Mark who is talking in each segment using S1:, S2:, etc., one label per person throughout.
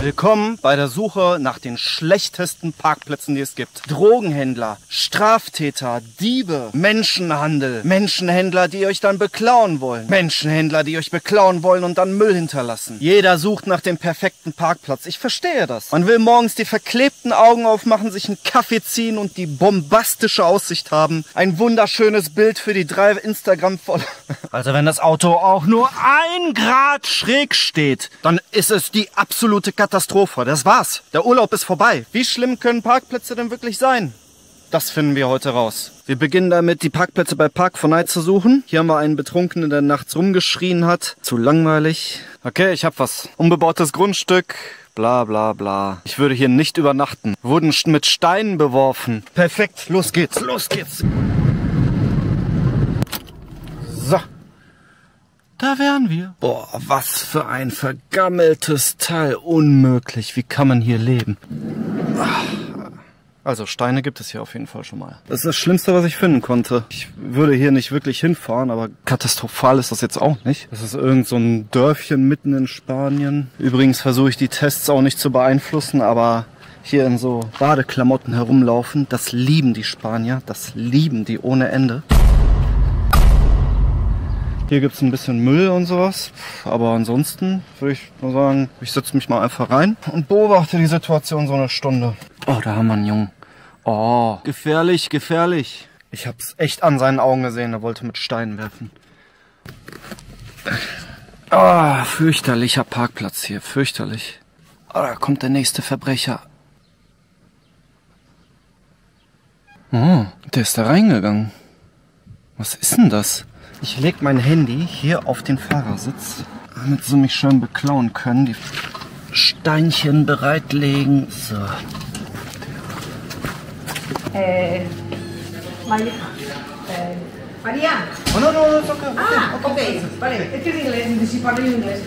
S1: Willkommen bei der Suche nach den schlechtesten Parkplätzen, die es gibt. Drogenhändler, Straftäter, Diebe, Menschenhandel, Menschenhändler, die euch dann beklauen wollen, Menschenhändler, die euch beklauen wollen und dann Müll hinterlassen. Jeder sucht nach dem perfekten Parkplatz. Ich verstehe das. Man will morgens die verklebten Augen aufmachen, sich einen Kaffee ziehen und die bombastische Aussicht haben. Ein wunderschönes Bild für die drei Instagram-Follower. Also wenn das Auto auch nur ein Grad schräg steht, dann ist es die absolute Katastrophe. Das war's. Der Urlaub ist vorbei. Wie schlimm können Parkplätze denn wirklich sein? Das finden wir heute raus. Wir beginnen damit, die Parkplätze bei Park for Night zu suchen. Hier haben wir einen Betrunkenen, der nachts rumgeschrien hat. Zu langweilig. Okay, ich hab was. Unbebautes Grundstück. Bla bla bla. Ich würde hier nicht übernachten. Wurden mit Steinen beworfen. Perfekt. Los geht's. Los geht's. Da wären wir. Boah, was für ein vergammeltes Teil. Unmöglich. Wie kann man hier leben? Also Steine gibt es hier auf jeden Fall schon mal. Das ist das Schlimmste, was ich finden konnte. Ich würde hier nicht wirklich hinfahren, aber katastrophal ist das jetzt auch nicht. Das ist irgend so ein Dörfchen mitten in Spanien. Übrigens versuche ich die Tests auch nicht zu beeinflussen, aber hier in so Badeklamotten herumlaufen, das lieben die Spanier. Das lieben die ohne Ende. Hier gibt's ein bisschen Müll und sowas. Aber ansonsten würde ich nur sagen, ich setze mich mal einfach rein und beobachte die Situation so eine Stunde. Oh, da haben wir einen Jungen. Oh, gefährlich, gefährlich. Ich hab's echt an seinen Augen gesehen, er wollte mit Steinen werfen. Ah, oh, fürchterlicher Parkplatz hier, fürchterlich. Oh, da kommt der nächste Verbrecher. Oh, der ist da reingegangen. Was ist denn das? Ich lege mein Handy hier auf den Fahrersitz, damit sie mich schön beklauen können. Die Steinchen bereitlegen. So.
S2: Eh, María. Eh, María.
S1: Oh, no, no, no, it's okay.
S2: Ah, ok. Vale, es que en inglés, si parlo en inglés.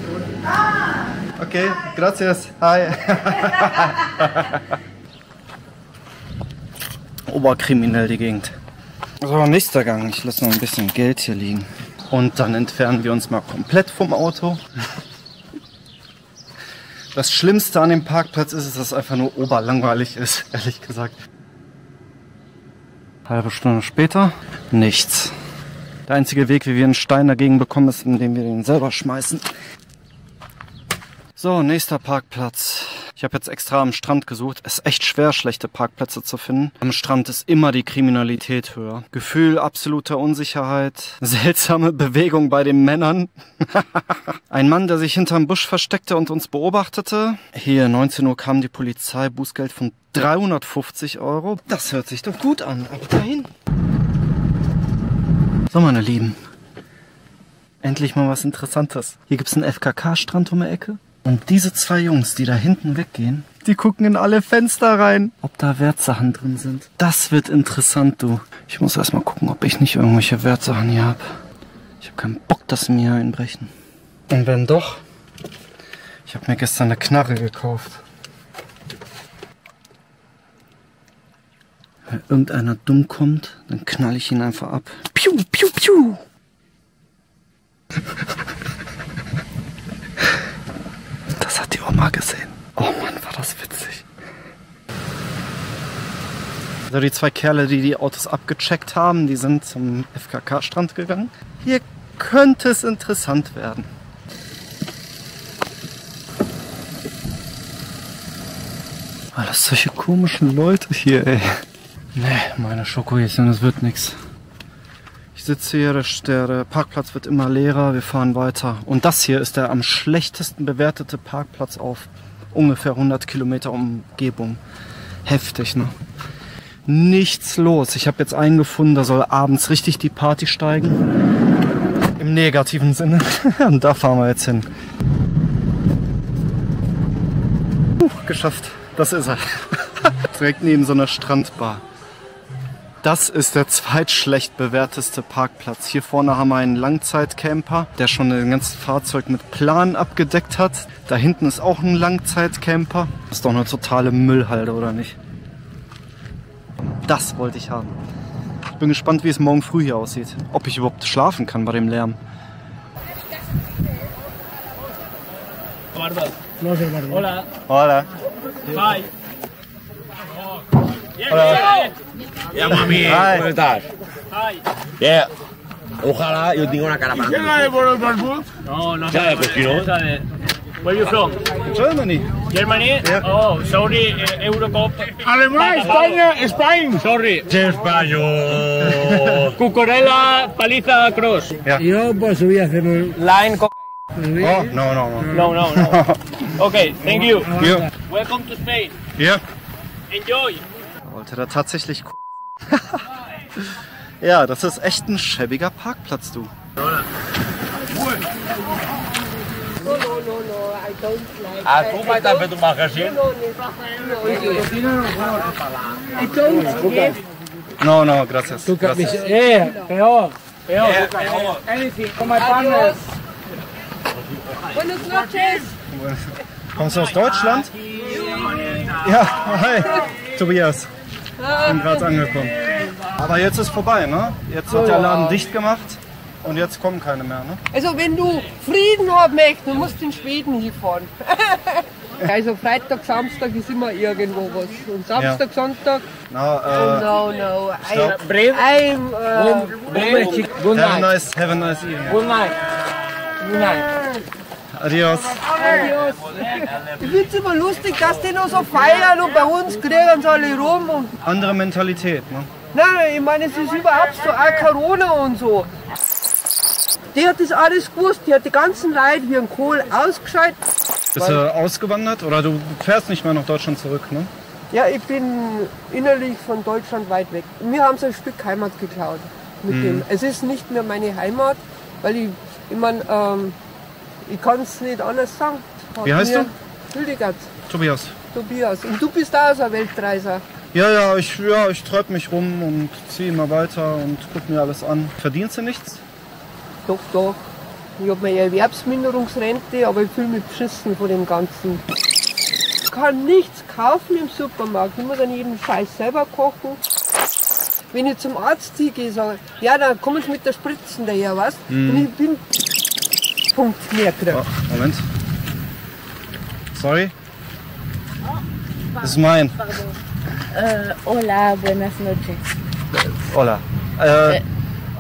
S2: Ah.
S1: Okay, gracias. Hi. Oberkriminell die Gegend. So, nächster Gang. Ich lasse noch ein bisschen Geld hier liegen. Und dann entfernen wir uns mal komplett vom Auto. Das Schlimmste an dem Parkplatz ist, dass es einfach nur oberlangweilig ist, ehrlich gesagt. Halbe Stunde später, nichts. Der einzige Weg, wie wir einen Stein dagegen bekommen, ist, indem wir den selber schmeißen. So, nächster Parkplatz. Ich habe jetzt extra am Strand gesucht. Es ist echt schwer, schlechte Parkplätze zu finden. Am Strand ist immer die Kriminalität höher. Gefühl absoluter Unsicherheit. Seltsame Bewegung bei den Männern. Ein Mann, der sich hinterm Busch versteckte und uns beobachtete. Hier, 19 Uhr kam die Polizei. Bußgeld von 350 Euro. Das hört sich doch gut an. Aber dahin. So, meine Lieben. Endlich mal was Interessantes. Hier gibt's einen FKK-Strand um die Ecke. Und diese zwei Jungs, die da hinten weggehen, die gucken in alle Fenster rein, ob da Wertsachen drin sind. Das wird interessant, du. Ich muss erst mal gucken, ob ich nicht irgendwelche Wertsachen hier hab. Ich habe keinen Bock, dass sie mir einbrechen. Und wenn doch, ich habe mir gestern eine Knarre gekauft. Wenn irgendeiner dumm kommt, dann knall ich ihn einfach ab. Piu, piu, piu. Das hat die Oma gesehen. Oh Mann, war das witzig. Also die zwei Kerle, die die Autos abgecheckt haben, die sind zum FKK-Strand gegangen. Hier könnte es interessant werden. Alles solche komischen Leute hier, ey. Nee, meine Schokohäschen, das wird nix. Sitze hier, der, der, Parkplatz wird immer leerer, wir fahren weiter. Und das hier ist der am schlechtesten bewertete Parkplatz auf ungefähr 100 Kilometer Umgebung. Heftig, ne? Nichts los. Ich habe jetzt einen gefunden, da soll abends richtig die Party steigen. Im negativen Sinne. Und da fahren wir jetzt hin. Puh, geschafft. Das ist er. Direkt neben so einer Strandbar. Das ist der zweitschlecht bewerteste Parkplatz. Hier vorne haben wir einen Langzeitcamper, der schon ein ganzes Fahrzeug mit Plan abgedeckt hat. Da hinten ist auch ein Langzeitcamper. Das ist doch eine totale Müllhalde, oder nicht? Das wollte ich haben. Ich bin gespannt, wie es morgen früh hier aussieht. Ob ich überhaupt schlafen kann bei dem Lärm.
S3: Hola.
S1: Hola.
S3: Hi.
S4: Llamo a mí,
S1: Hi.
S4: ¿cómo estás?
S3: Hi.
S4: Yeah. Ojalá yo tenga una cara para
S3: No, no
S4: Ya, pues, si no.
S3: o sea, de- Where you from?
S1: Germany.
S3: Germany? Oh, sorry, eh, Eurocop.
S5: Alemán, España, España.
S3: Sorry.
S4: español.
S3: Cucorella, paliza, cross.
S5: Yo pues subí a hacer un...
S3: Line, co-
S1: Oh, no, no, no.
S3: No, no, no. Okay, thank you.
S1: Hier.
S3: Welcome to Spain.
S1: Hier.
S3: Enjoy.
S1: Wollte da tatsächlich Ja, das ist echt ein schäbiger Parkplatz, du.
S4: Ah, me estás viendo más así.
S1: No, no, gracias. gracias.
S5: Eh, peor.
S3: Peor.
S5: Anything for my partner.
S2: Buenas noches.
S1: Kommst du aus Deutschland? Ja, hi. Tobias. Bin gerade angekommen. Aber jetzt ist vorbei, ne? Jetzt wird der Laden dicht gemacht und jetzt kommen keine mehr, ne?
S2: Also wenn du Frieden haben möchtest, du musst in Schweden hinfahren. also Freitag, Samstag ist immer irgendwo was. Und Samstag, Sonntag,
S1: Na,
S2: oh
S1: äh,
S2: no, no. I,
S5: Brave.
S2: I'm, uh,
S5: Good
S1: have a
S5: night.
S1: nice, have a nice evening.
S5: Good night. Good night.
S1: Adios.
S2: ich finde es immer lustig, dass die noch so feiern und bei uns kriegen sie alle rum. Und,
S1: Andere Mentalität, ne?
S2: nein, ich meine, es ist überhaupt so, auch Corona und so. Die hat das alles gewusst, die hat die ganzen Leute wie ein Kohl ausgeschaltet.
S1: Bist du ausgewandert oder du fährst nicht mehr nach Deutschland zurück, ne?
S2: Ja, ich bin innerlich von Deutschland weit weg. Mir haben sie ein Stück Heimat geklaut. Mit dem. Es ist nicht mehr meine Heimat, weil ich, ich meine, ähm, ich kann es nicht anders sagen. Hat
S1: Wie heißt
S2: mir Hildegard,
S1: Tobias.
S2: Tobias. Und du bist auch so ein Weltreiser.
S1: Ja, ja, ich, ja, ich treibe mich rum und ziehe immer weiter und guck mir alles an. Verdienst du nichts?
S2: Doch, doch. Ich habe meine Erwerbsminderungsrente, aber ich fühle mich beschissen von dem Ganzen. Ich kann nichts kaufen im Supermarkt. Ich muss an jeden Scheiß selber kochen. Wenn ich zum Arzt gehe, sage ich, ja, dann kommen sie mit der Spritzen daher, was? Und ich bin Punkt mehr gekriegt.
S1: Oh, Moment. Sorry. Das ist mein.
S6: Eh, hola, buenas noches.
S1: Hola. Äh,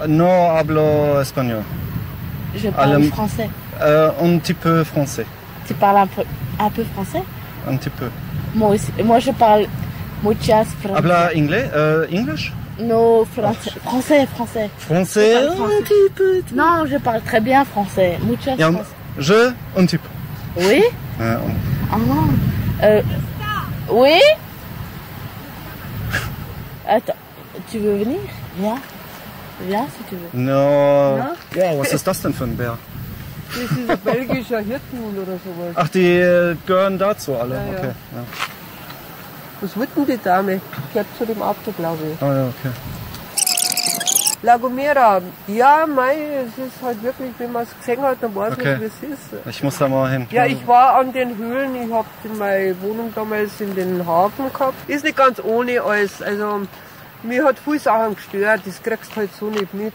S1: no hablo español.
S6: Je parle
S1: Allem-
S6: français.
S1: Äh, un petit peu français.
S6: Tu parles un peu, un peu français?
S1: Un petit peu.
S6: Moi aussi. Moi, je parle muchas français.
S1: Habla inglés? Äh, English?
S6: No, français. Français, français.
S1: Français?
S6: Je parle
S1: Un petit peu.
S6: Non, je parle très bien français. Muchas français.
S1: je, un petit peu.
S6: Oui?
S1: Und
S6: Ah. Euh, oui? Attends, tu veux venir? Viens. Viens si tu veux.
S1: No.
S6: Ja?
S1: Wow, was ist das denn für ein Bär?
S2: Das ist ein belgischer Hirtenhund oder sowas.
S1: Ach, die äh, gehören dazu alle.
S2: Ja, ja.
S1: Okay. Ja.
S2: Was wird denn die Dame? Gehört zu dem Auto, glaube ich.
S1: Oh ja, okay.
S2: La Gomera, ja, mei, es ist halt wirklich, wenn man es gesehen hat, dann weiß
S1: Okay.
S2: man, wie es ist.
S1: Ich muss da mal hin.
S2: Ja, ich war an den Höhlen, ich habe meine Wohnung damals in den Hafen gehabt. Ist nicht ganz ohne alles, also mir hat viel Sachen gestört, das kriegst du halt so nicht mit.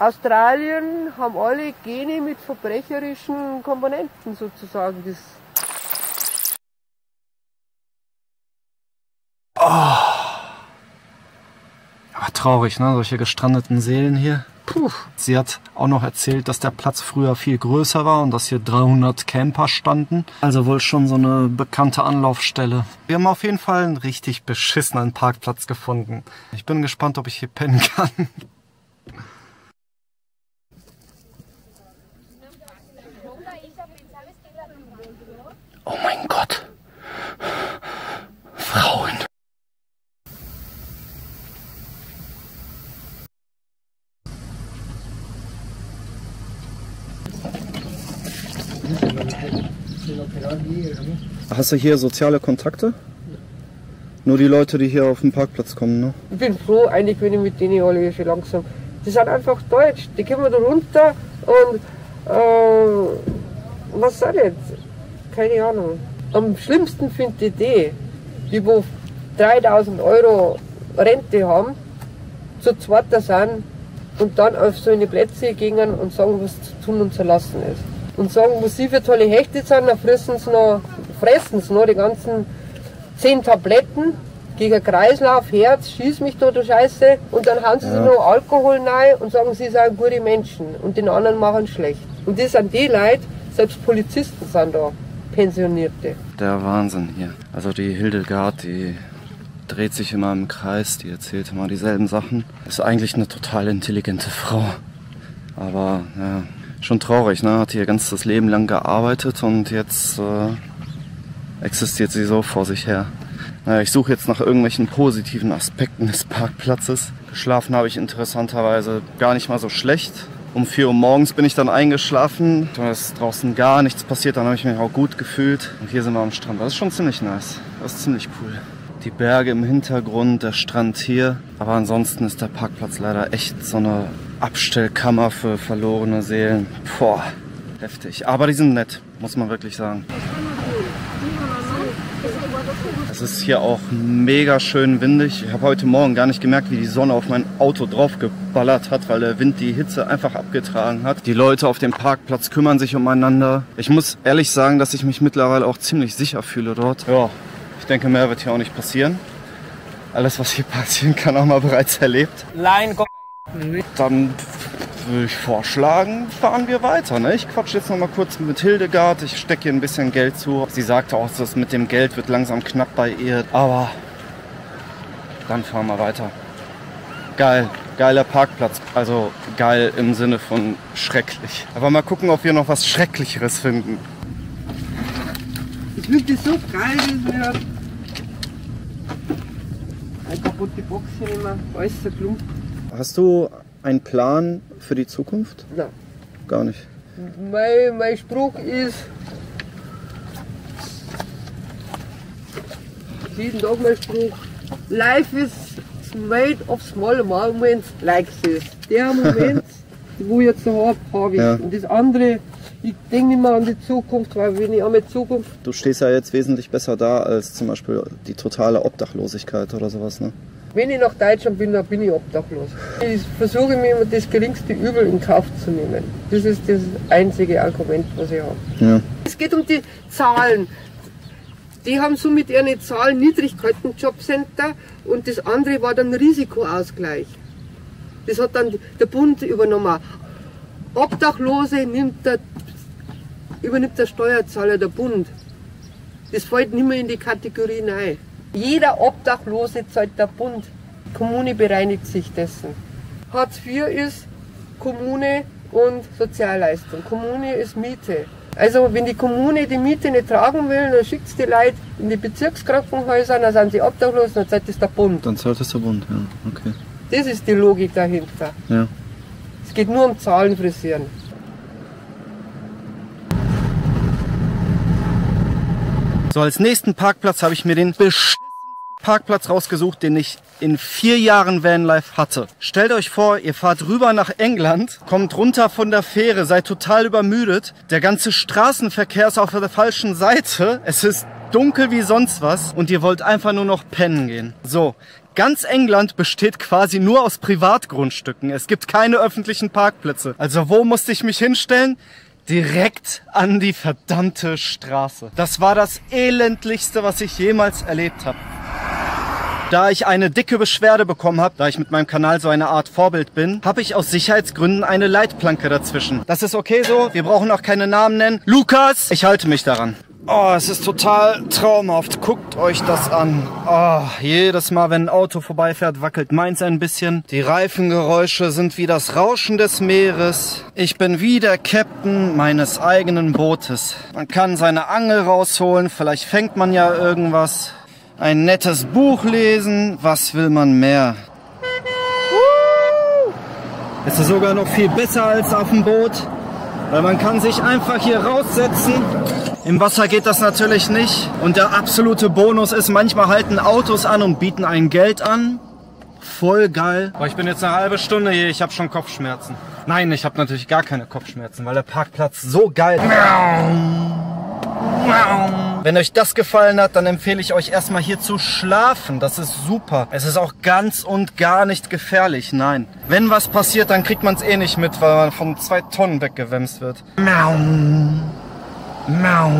S2: Australien haben alle Gene mit verbrecherischen Komponenten sozusagen. Das
S1: Aber traurig, ne? Solche gestrandeten Seelen hier. Puh. Sie hat auch noch erzählt, dass der Platz früher viel größer war und dass hier 300 Camper standen. Also wohl schon so eine bekannte Anlaufstelle. Wir haben auf jeden Fall einen richtig beschissenen Parkplatz gefunden. Ich bin gespannt, ob ich hier pennen kann. Oh mein Gott. Frauen. Hast du hier soziale Kontakte? Nur die Leute, die hier auf den Parkplatz kommen, ne?
S2: Ich bin froh, eigentlich, wenn ich mit denen alle schon langsam. Die sind einfach deutsch. Die kommen da runter und äh, was soll jetzt? Keine Ahnung. Am schlimmsten finde ich die, die wo 3000 Euro Rente haben, zu zweit da sind und dann auf so eine Plätze gehen und sagen, was zu tun und zu lassen ist. und sagen, wo sie für tolle Hechte sind, dann fressen sie noch, fressen sie noch die ganzen zehn Tabletten gegen Kreislauf, Herz, schieß mich da, du Scheiße. Und dann hauen sie sich noch Alkohol rein und sagen, sie seien gute Menschen und den anderen machen schlecht. Und das sind die Leute, selbst Polizisten sind da, Pensionierte.
S1: Der Wahnsinn hier. Also die Hildegard, die dreht sich immer im Kreis, die erzählt immer dieselben Sachen. Ist eigentlich eine total intelligente Frau. Aber ja, schon traurig, ne? Hat ihr ganzes Leben lang gearbeitet und jetzt äh, existiert sie so vor sich her. Naja, ich suche jetzt nach irgendwelchen positiven Aspekten des Parkplatzes. Geschlafen habe ich interessanterweise gar nicht mal so schlecht. Um 4 Uhr morgens bin ich dann eingeschlafen. Da ist draußen gar nichts passiert, dann habe ich mich auch gut gefühlt. Und hier sind wir am Strand. Das ist schon ziemlich nice. Das ist ziemlich cool. Die Berge im Hintergrund, der Strand hier. Aber ansonsten ist der Parkplatz leider echt so eine Abstellkammer für verlorene Seelen. Boah, heftig. Aber die sind nett, muss man wirklich sagen. Es ist hier auch mega schön windig. Ich habe heute Morgen gar nicht gemerkt, wie die Sonne auf mein Auto draufgeballert hat, weil der Wind die Hitze einfach abgetragen hat. Die Leute auf dem Parkplatz kümmern sich umeinander. Ich muss ehrlich sagen, dass ich mich mittlerweile auch ziemlich sicher fühle dort. Ja, ich denke, mehr wird hier auch nicht passieren. Alles, was hier passieren kann, haben wir bereits erlebt. Dann würde ich vorschlagen, fahren wir weiter. Ne? Ich quatsche jetzt noch mal kurz mit Hildegard. Ich stecke ihr ein bisschen Geld zu. Sie sagte auch, dass mit dem Geld wird langsam knapp bei ihr. Aber dann fahren wir weiter. Geil, geiler Parkplatz. Also geil im Sinne von schrecklich. Aber mal gucken, ob wir noch was Schrecklicheres finden.
S2: Ich finde das so geil, dass wir eine kaputte Box hier nehmen, alles zerklumpt.
S1: Hast du einen Plan für die Zukunft?
S2: Nein.
S1: Gar nicht.
S2: Mein, mein Spruch ist, jeden Tag mein Spruch, Life is made of small moments like this. Der Moment, wo ich jetzt habe, habe ich.
S1: Ja.
S2: Und das andere, ich denke nicht mehr an die Zukunft, weil wenn ich an die Zukunft,
S1: Du stehst ja jetzt wesentlich besser da als zum Beispiel die totale Obdachlosigkeit oder sowas, ne?
S2: Wenn ich nach Deutschland bin, dann bin ich obdachlos. Ich versuche mir immer das geringste Übel in Kauf zu nehmen. Das ist das einzige Argument, was ich habe.
S1: Ja.
S2: Es geht um die Zahlen. Die haben so mit ihren Zahlen niedrig gehalten, Jobcenter, und das andere war dann Risikoausgleich. Das hat dann der Bund übernommen. Obdachlose nimmt der, übernimmt der Steuerzahler, der Bund. Das fällt nicht mehr in die Kategorie rein. Jeder Obdachlose zahlt der Bund. Die Kommune bereinigt sich dessen. Hartz IV ist Kommune und Sozialleistung. Kommune ist Miete. Also wenn die Kommune die Miete nicht tragen will, dann schickt sie die Leute in die Bezirkskrankenhäuser, dann sind sie obdachlos, dann zahlt das der Bund.
S1: Dann zahlt es der Bund, ja. Okay.
S2: Das ist die Logik dahinter.
S1: Ja.
S2: Es geht nur um Zahlen frisieren.
S1: So, als nächsten Parkplatz habe ich mir den besch Parkplatz rausgesucht, den ich in vier Jahren Vanlife hatte. Stellt euch vor, ihr fahrt rüber nach England, kommt runter von der Fähre, seid total übermüdet. Der ganze Straßenverkehr ist auf der falschen Seite. Es ist dunkel wie sonst was und ihr wollt einfach nur noch pennen gehen. So, ganz England besteht quasi nur aus Privatgrundstücken. Es gibt keine öffentlichen Parkplätze. Also wo musste ich mich hinstellen? Direkt an die verdammte Straße. Das war das elendlichste, was ich jemals erlebt habe. Da ich eine dicke Beschwerde bekommen habe, da ich mit meinem Kanal so eine Art Vorbild bin, habe ich aus Sicherheitsgründen eine Leitplanke dazwischen. Das ist okay so, wir brauchen auch keine Namen nennen. Lukas, ich halte mich daran. Oh, es ist total traumhaft. Guckt euch das an. Oh, jedes Mal, wenn ein Auto vorbeifährt, wackelt meins ein bisschen. Die Reifengeräusche sind wie das Rauschen des Meeres. Ich bin wie der Captain meines eigenen Bootes. Man kann seine Angel rausholen, vielleicht fängt man ja irgendwas. Ein nettes Buch lesen, was will man mehr? Es ist sogar noch viel besser als auf dem Boot, weil man kann sich einfach hier raussetzen. Im Wasser geht das natürlich nicht. Und der absolute Bonus ist, manchmal halten Autos an und bieten einen Geld an. Voll geil. Aber ich bin jetzt eine halbe Stunde hier, ich habe schon Kopfschmerzen. Nein, ich habe natürlich gar keine Kopfschmerzen, weil der Parkplatz so geil ist. Wenn euch das gefallen hat, dann empfehle ich euch erstmal hier zu schlafen. Das ist super. Es ist auch ganz und gar nicht gefährlich. Nein. Wenn was passiert, dann kriegt man es eh nicht mit, weil man von zwei Tonnen weggewämst wird. Miau.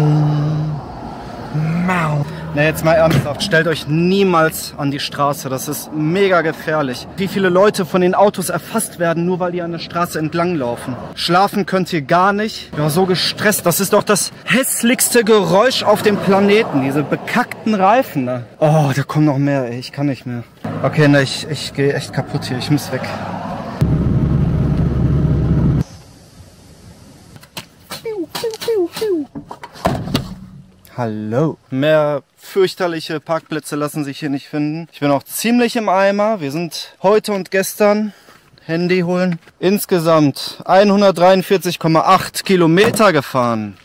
S1: Mau. Ne, jetzt mal ernsthaft. Stellt euch niemals an die Straße. Das ist mega gefährlich. Wie viele Leute von den Autos erfasst werden, nur weil die an der Straße entlang laufen. Schlafen könnt ihr gar nicht. Ich war so gestresst. Das ist doch das hässlichste Geräusch auf dem Planeten. Diese bekackten Reifen da. Oh, da kommen noch mehr. Ey. Ich kann nicht mehr. Okay, ne, ich, ich gehe echt kaputt hier. Ich muss weg. Hallo. Mehr fürchterliche Parkplätze lassen sich hier nicht finden. Ich bin auch ziemlich im Eimer. Wir sind heute und gestern Handy holen. Insgesamt 143,8 Kilometer gefahren.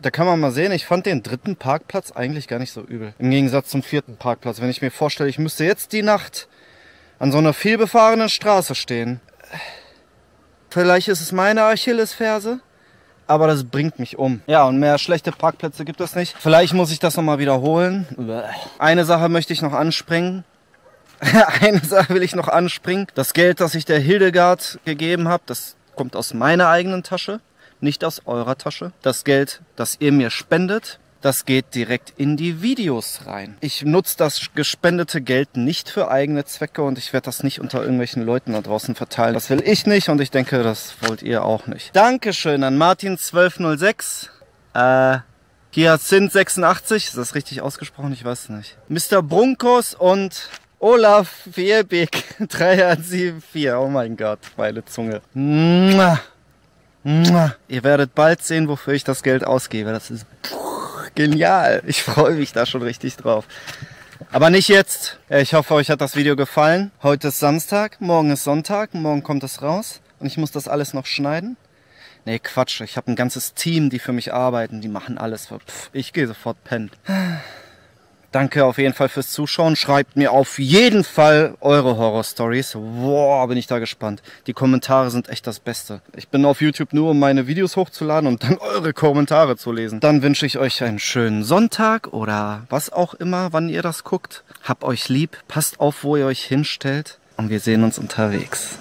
S1: Da kann man mal sehen, ich fand den dritten Parkplatz eigentlich gar nicht so übel. Im Gegensatz zum vierten Parkplatz. Wenn ich mir vorstelle, ich müsste jetzt die Nacht an so einer vielbefahrenen Straße stehen. Vielleicht ist es meine Achillesferse aber das bringt mich um. Ja, und mehr schlechte Parkplätze gibt es nicht. Vielleicht muss ich das nochmal wiederholen. Eine Sache möchte ich noch anspringen. Eine Sache will ich noch anspringen. Das Geld, das ich der Hildegard gegeben habe, das kommt aus meiner eigenen Tasche, nicht aus eurer Tasche. Das Geld, das ihr mir spendet, das geht direkt in die Videos rein. Ich nutze das gespendete Geld nicht für eigene Zwecke und ich werde das nicht unter irgendwelchen Leuten da draußen verteilen. Das will ich nicht und ich denke, das wollt ihr auch nicht. Dankeschön an Martin1206. Äh, Hyacinth86, ist das richtig ausgesprochen? Ich weiß nicht. Mr. Brunkos und Olaf Vierbeck 3174. Oh mein Gott, meine Zunge. Mua. Mua. Ihr werdet bald sehen, wofür ich das Geld ausgebe. Das ist genial. Ich freue mich da schon richtig drauf. Aber nicht jetzt. Ich hoffe, euch hat das Video gefallen. Heute ist Samstag, morgen ist Sonntag, morgen kommt es raus und ich muss das alles noch schneiden. Nee, Quatsch. Ich habe ein ganzes Team, die für mich arbeiten. Die machen alles. Pff, ich gehe sofort pennen. Danke auf jeden Fall fürs Zuschauen. Schreibt mir auf jeden Fall eure Horror-Stories. Boah, bin ich da gespannt. Die Kommentare sind echt das Beste. Ich bin auf YouTube nur, um meine Videos hochzuladen und dann eure Kommentare zu lesen. Dann wünsche ich euch einen schönen Sonntag oder was auch immer, wann ihr das guckt. Habt euch lieb, passt auf, wo ihr euch hinstellt und wir sehen uns unterwegs.